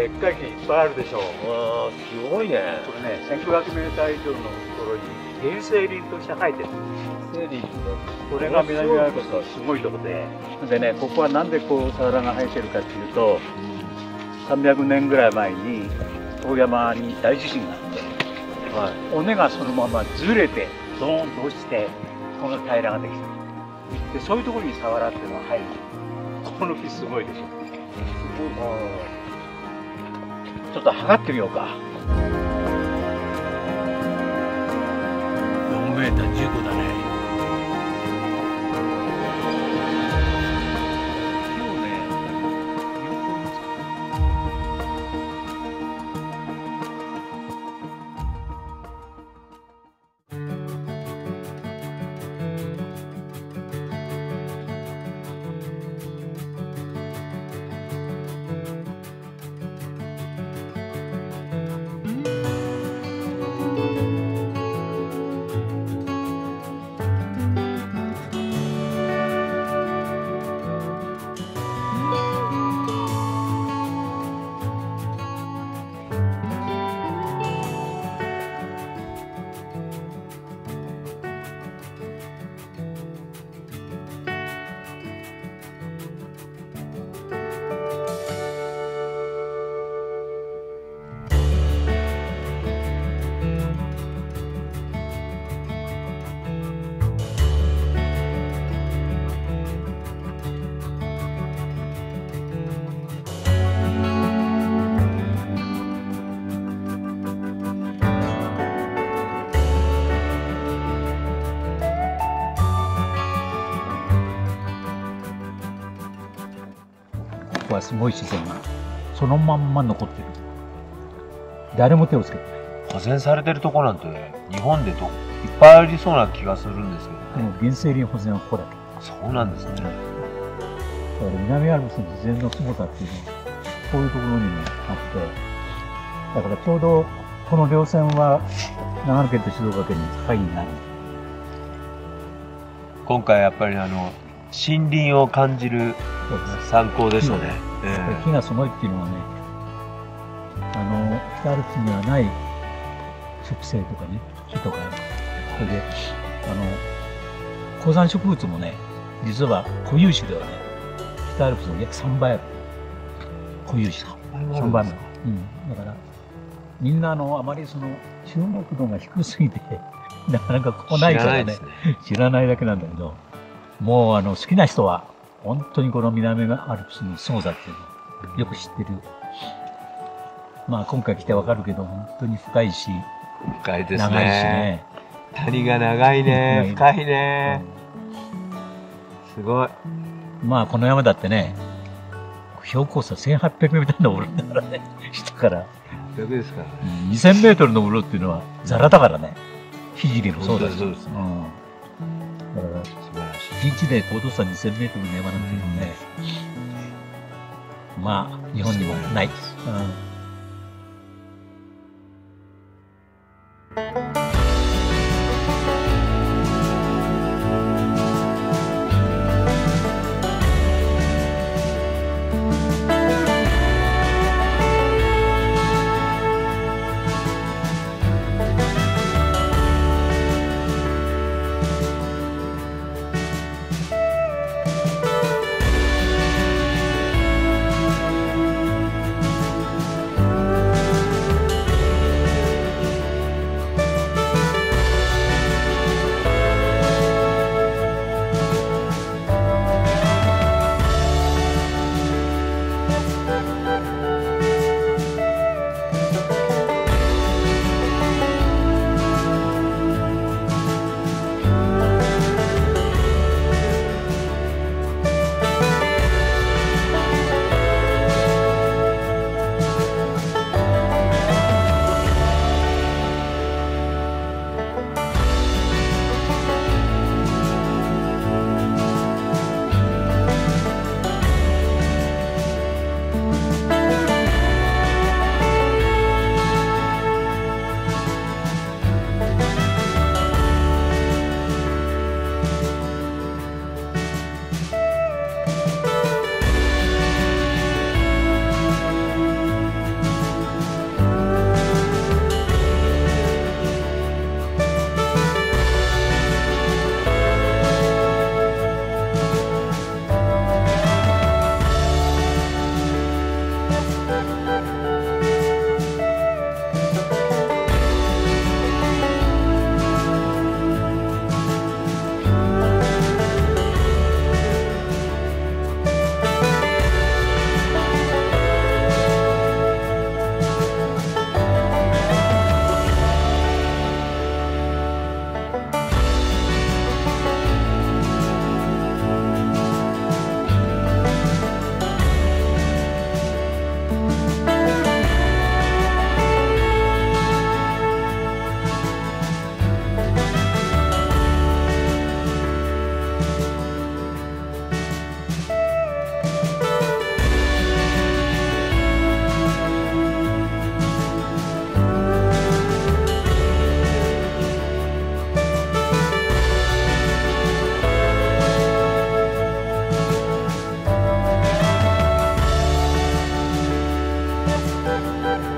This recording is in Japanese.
でっかい木いっぱいあるでしょう。わあすごいねこれね、1500メーター以上のところに原生林として生えてる。整理これが南アルプスのすごいとこで。でね、ここはなんでこうサワラが生えてるかっていうと、300年ぐらい前に大山に大地震があって、はい尾根がそのままずれて、ドーンと落ちて、この平らができてる。で、そういうところにサワラっていうのは生える。この木すごいでしょ。ちょっと測ってみようか。4メーター15だね。はすごい自然がそのまんま残ってる。誰も手をつけてない。保全されてるとこなんて日本でどいっぱいありそうな気がするんですけどね、もう原生林保全はここだけ。そうなんですね、だから南アルプスの自然のすごさっていうのはこういうところにもあって。だからちょうどこの稜線は長野県と静岡県に境になる今回やっぱりあの森林を感じる参考でしたね、えで木がすごいっていうのはねあの北アルプスにはない植生とかね木とかそれであの高山植物もね実は固有種ではね北アルプスの約3倍ある。固有種。え3倍目、うん、だからみんなあのあまりその注目度が低すぎて なかなか来ないからね。知らないね。知らないだけなんだけどもうあの好きな人は本当にこの南アルプスの凄さっていうのをよく知ってる。まあ今回来てわかるけど、本当に深いし、深いですね。長いしね。谷が長いね。深いね。すごい。まあこの山だってね、標高差1800メートル登るんだからね、下から。100ですからね。うん2000メートル登るっていうのはザラだからね。聖もそうだし。そうですうん。1日で高度差2000メートルの山なんていうのね、うん、まあ、日本にはない。うん Música